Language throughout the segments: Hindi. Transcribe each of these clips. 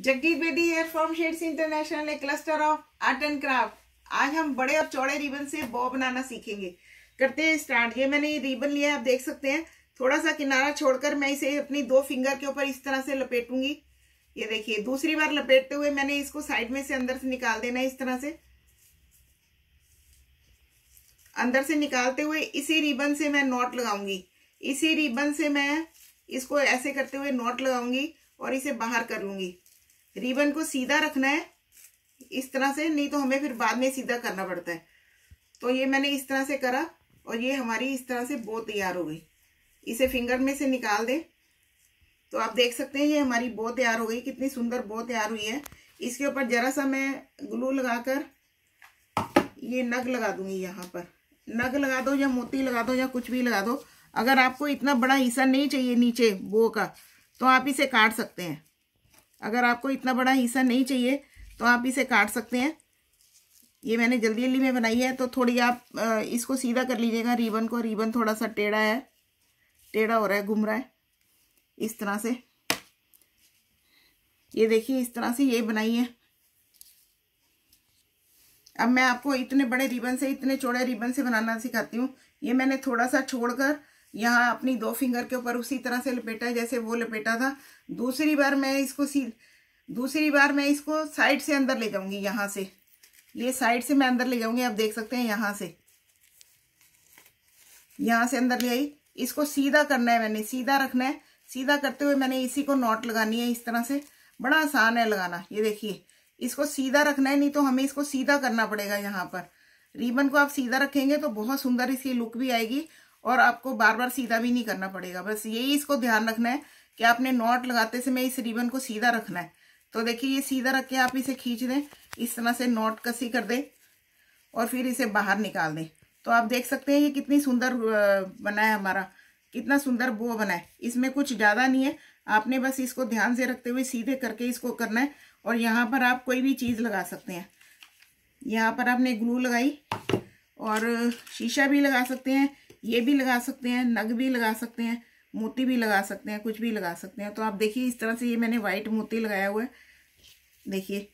Jagdeep Bedi here from Shades International a cluster of art and craft आज हम बड़े और चौड़े रिबन से बॉ बनाना सीखेंगे। करते हैं स्टार्ट ये मैंने ये रिबन लिया आप देख सकते हैं। थोड़ा सा किनारा छोड़कर मैं इसे अपनी दो फिंगर के ऊपर इस तरह से लपेटूँगी। ये देखिए, दूसरी बार लपेटते हुए मैंने इसको साइड में से अंदर से निकाल देना है इस तरह से। अंदर से निकालते हुए इसी रिबन से मैं नॉट लगाऊँगी। इसी रिबन से मैं इसको ऐसे करते हुए नॉट लगाऊँगी और इसे बाहर कर लूँगी। रिबन को सीधा रखना है। इस तरह से, नहीं तो हमें फिर बाद में सीधा करना पड़ता है। तो ये मैंने इस तरह से करा और ये हमारी इस तरह से बो तैयार हो गई। इसे फिंगर में से निकाल दे। तो आप देख सकते हैं, ये हमारी बो तैयार हो गई। कितनी सुंदर बो तैयार हुई है। इसके ऊपर जरा सा मैं ग्लू लगाकर ये नग लगा दूँगी यहाँ पर। नग लगा दो या मोती लगा दो या कुछ भी लगा दो। अगर आपको इतना बड़ा हिस्सा नहीं चाहिए नीचे बो का तो आप इसे काट सकते हैं। अगर आपको इतना बड़ा हिस्सा नहीं चाहिए तो आप इसे काट सकते हैं। ये मैंने जल्दी जल्दी में बनाई है तो थोड़ी आप इसको सीधा कर लीजिएगा। रिबन को, रिबन थोड़ा सा टेढ़ा है। टेढ़ा हो रहा है, घूम रहा है। इस तरह से। ये देखिए, इस तरह से ये बनाई है। अब मैं आपको इतने बड़े रिबन से, इतने चौड़े रिबन से बनाना सिखाती हूँ। ये मैंने थोड़ा सा छोड़कर यहाँ अपनी दो फिंगर के ऊपर उसी तरह से लपेटा है, जैसे वो लपेटा था। दूसरी बार मैं इसको सी, दूसरी बार मैं इसको साइड से अंदर ले जाऊँगी, यहाँ से। ये साइड से मैं अंदर ले जाऊँगी, आप देख सकते हैं यहाँ से। यहाँ से अंदर ले आई। इसको सीधा करना है मैंने, सीधा रखना है। सीधा करते हुए मैंने इसी को नॉट लगानी है, इस तरह से। बड़ा आसान है लगाना, ये देखिए। इसको सीधा रखना है, नहीं तो हमें इसको सीधा करना पड़ेगा यहाँ पर। रिबन को आप सीधा रखेंगे तो बहुत सुंदर इसकी लुक भी आएगी। और आपको बार बार सीधा भी नहीं करना पड़ेगा। बस यही इसको ध्यान रखना है कि आपने नॉट लगाते समय इस रिबन को सीधा रखना है। तो देखिए, ये सीधा रख के आप इसे खींच दें। इस तरह से नॉट कसी कर दें और फिर इसे बाहर निकाल दें। तो आप देख सकते हैं ये कितनी सुंदर बना है हमारा। कितना सुंदर बो बना है। इसमें कुछ ज़्यादा नहीं है। आपने बस इसको ध्यान से रखते हुए सीधे करके इसको करना है और यहाँ पर आप कोई भी चीज़ लगा सकते हैं। यहाँ पर आपने ग्लू लगाई और शीशा भी लगा सकते हैं। ये भी लगा सकते हैं, नग भी लगा सकते हैं, मोती भी लगा सकते हैं, कुछ भी लगा सकते हैं। तो आप देखिए, इस तरह से ये मैंने वाइट मोती लगाया हुआ है। देखिए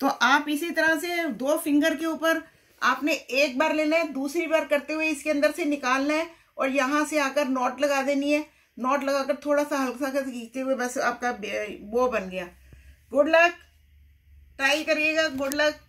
तो आप इसी तरह से दो फिंगर के ऊपर आपने एक बार लेना है, दूसरी बार करते हुए इसके अंदर से निकालना है और यहाँ से आकर नॉट लगा देनी है। नॉट लगाकर थोड़ा सा हल्का सा खींचते हुए बस आपका वो बन गया। गुड लक ट्राई करिएगा। Good luck